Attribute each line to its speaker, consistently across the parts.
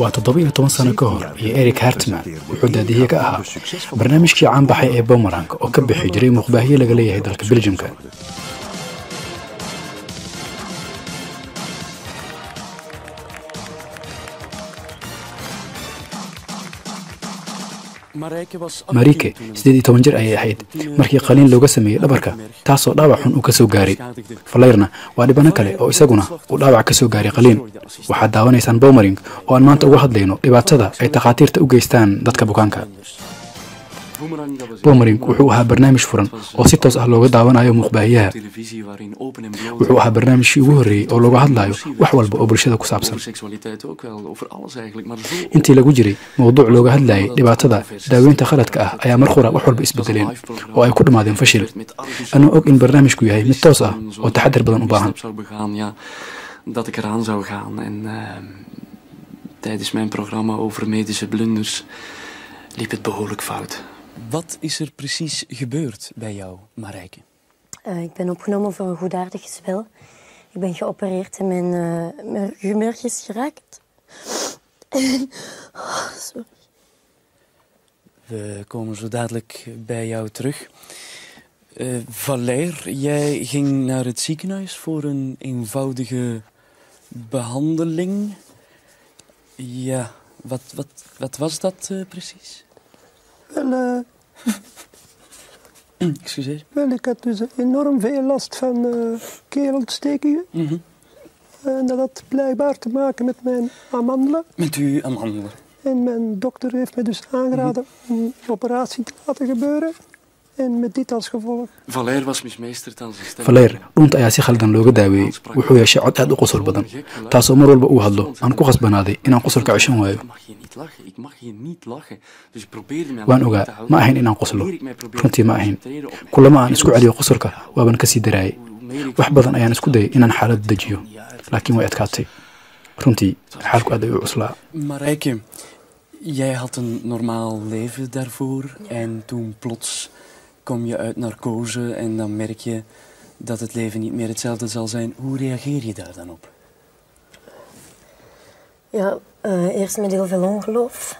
Speaker 1: waa toddoba-iyo toban sano ka hor iyo eric hartman wuxuu daadiye ka ahaa barnaamijkii caanbaxay ee bomerang oo ka bixi jiray muuqbaahiye laga leeyahay dalka beljimka marike siddeed iyo toban jir ayay ahayd. Markii qaliin looga sameeyey dhabarka taasoo dhaawac xun uu ka soo gaaray. Falayrna waa dhibano kale oo isaguna uu dhaawac ka soo gaaray qaliin waxaad daawanaysaan bomering oo aan maanta uga hadlayno dhibaatada ay takhaatiirta u geystaan dadka bukaanka bomering wuxuu ahaa barnaamij furan oo si toos ah looga daawanayo muuqbaahiyaha wuxuu ahaa barnaamijkii ugu horreeyey oo looga hadlayo wax walba oo bulshada ku saabsan. Intii lagu jiray mowduuc looga hadlayay dhibaatada daaweynta khaladka ah ayaa mar qura wax walba isbedeleen oo ay ku dhammaadeen fashil. Anuu og in barnaamijku yahay mid toos ah oo taxadir badan u baahan.
Speaker 2: dat ik eraan zou gaan. En uh, tijdens mijn programma over medische blunders liep het behoorlijk fout.
Speaker 3: Wat is er precies gebeurd bij jou, Marijke?
Speaker 4: Uh, ik ben opgenomen voor een goedaardig spel. Ik ben geopereerd en mijn, uh, mijn humeur is geraakt. oh, sorry.
Speaker 3: We komen zo dadelijk bij jou terug. Uh, Valère, jij ging naar het ziekenhuis voor een eenvoudige behandeling. Ja, wat, wat, wat was dat precies?
Speaker 5: Wel,
Speaker 3: Excuseer.
Speaker 5: Wel, ik had dus enorm veel last van uh, keelontstekingen.
Speaker 3: Mm -hmm.
Speaker 5: En dat had blijkbaar te maken met mijn amandelen.
Speaker 3: Met uw amandelen.
Speaker 5: En mijn dokter heeft me dus aangeraden om een operatie te laten gebeuren. En met dit als gevolg.
Speaker 1: Faleer dhuunta ayaa si khaldan looga daaweeyey wuxuu yeeshay cod aad u qosol badan. Taasoo mar walba uu hadlo aan ku khasbanaaday inaan qosolka ceshan waayo. waan ogaa ma ahayn inaan qoslo. Runtii ma ahayn kulama aan isku celiyo qosolka waaban ka sii daraayay wax badan ayaan isku dayay inaan xaaladda dejiyo. Laakiin way adkaatay. Runtii xaalku aad ay u cuslaa
Speaker 3: jij had een normaal leven daarvoor en toen plots kom je uit narcose en dan merk je dat het leven niet meer hetzelfde zal zijn. Hoe reageer je daar dan op?
Speaker 4: Ja, uh, eerst met heel veel ongeloof.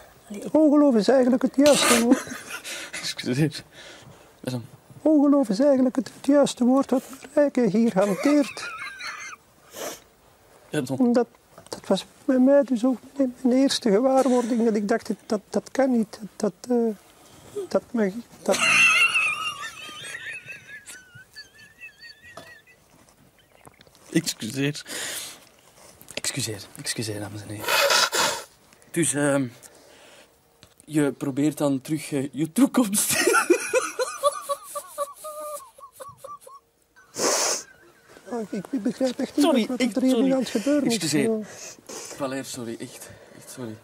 Speaker 5: Ongeloof is eigenlijk het juiste woord.
Speaker 3: Excuseer. Wat dan?
Speaker 5: Ongeloof is eigenlijk het, het juiste woord wat Marijke hier hanteert.
Speaker 3: Ja.
Speaker 5: Omdat dat was bij mij dus ook mijn eerste gewaarwording. Dat ik dacht, dat, dat kan niet. Dat, dat, uh, dat mag... Dat...
Speaker 3: Excuseer. Excuseer, excuseer, dames en heren. Dus, uh, je probeert dan terug uh, je toekomst...
Speaker 5: oh, ik begrijp echt niet
Speaker 3: sorry,
Speaker 5: wat
Speaker 3: ik,
Speaker 5: er hier
Speaker 3: sorry.
Speaker 5: aan het gebeuren is.
Speaker 3: Excuseer. Valère, sorry, echt. Echt sorry.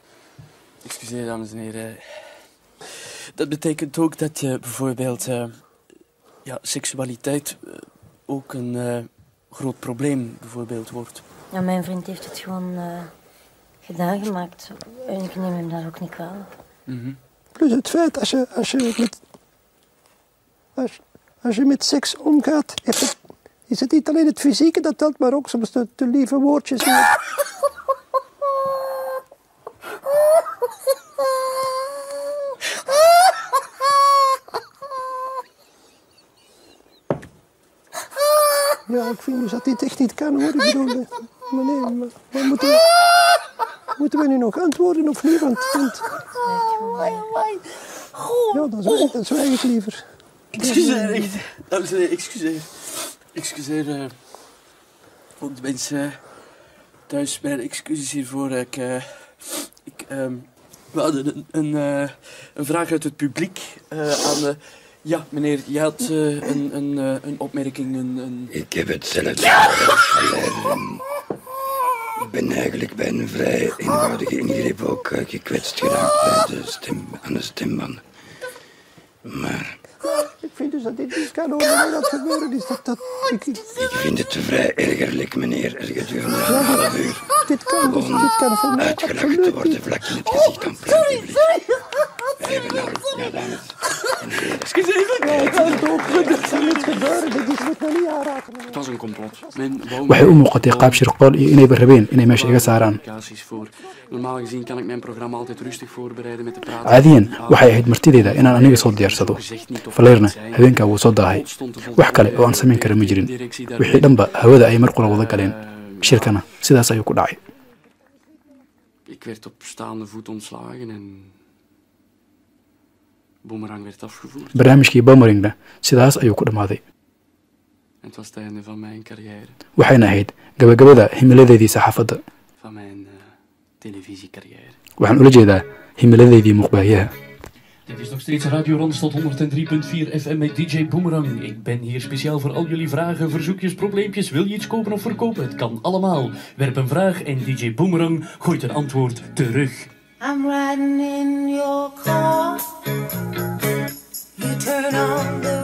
Speaker 3: Excuseer, dames en heren. Dat betekent ook dat je bijvoorbeeld... Uh, ja, seksualiteit ook een groot probleem bijvoorbeeld wordt.
Speaker 4: Ja, mijn vriend heeft het gewoon uh, gedaan gemaakt. En ik neem hem daar ook niet kwalijk.
Speaker 3: Mm -hmm.
Speaker 5: Plus het feit, als je, als je, met, als, als je met seks omgaat, is het, is het niet alleen het fysieke dat telt, maar ook soms de, de lieve woordjes. Ja, ik vind dus dat dit echt niet kan hoor. Ik bedoel, maar nee, maar, maar moeten, we, moeten we nu nog antwoorden of niet? Want, want ja, dan zwijg, dan zwijg ik liever.
Speaker 3: Excuseer, echt. Dames en heren, excuseer. Excuseer. Uh, ook de mensen thuis, mijn excuses hiervoor. Ik, uh, ik, um, we hadden een, een, uh, een vraag uit het publiek aan de... Ja, meneer, je had uh, een, een, uh, een opmerking. Een, een...
Speaker 6: Ik heb hetzelfde verleden. Ik ben eigenlijk bij een vrij eenvoudige ingreep ook uh, gekwetst geraakt bij de stem, aan de stemband. Maar...
Speaker 5: Ik vind dus dat dit niet kan over dat gebeuren is. Dat, dat, ik, ik...
Speaker 6: ik vind het vrij ergerlijk, meneer, er gedurende een ja, half uur
Speaker 5: dit kan, dus, dit kan voor mij
Speaker 6: uitgelachen te worden vlak in het gezicht van plein publiek. Wij hebben al, ja dames
Speaker 1: waxay u muuqatay qaab shirqool iyo inayba rabeen inay meesha iga saaraan caadiyan waxay ahayd martideeda inaan aniga soo diyaarsado faleerna habeenkaa wuu soo daahay wax kale oo aan samayn kara ma jirin wixii dhanba hawada ay mar qura wada galeen shirkana sidaas ayuu ku dhacay barnaamijkii bomeringna sidaas ayuu ku dhammaaday
Speaker 7: En het was het einde van mijn carrière,
Speaker 1: waxayna ahayd gabagabada himiladeedii saxaafadda
Speaker 7: van mijn televisiecarrière.
Speaker 1: waxaan ula jeedaa himiladeedii muuqbaahiyaha
Speaker 3: Dit is nog steeds Radio Randstad 103.4 FM met DJ Boomerang. Ik ben hier speciaal voor al jullie vragen, verzoekjes, probleempjes. Wil je iets kopen of verkopen? Het kan allemaal. Werp een vraag en DJ Boomerang gooit een antwoord terug.
Speaker 8: I'm riding in your car. You turn on the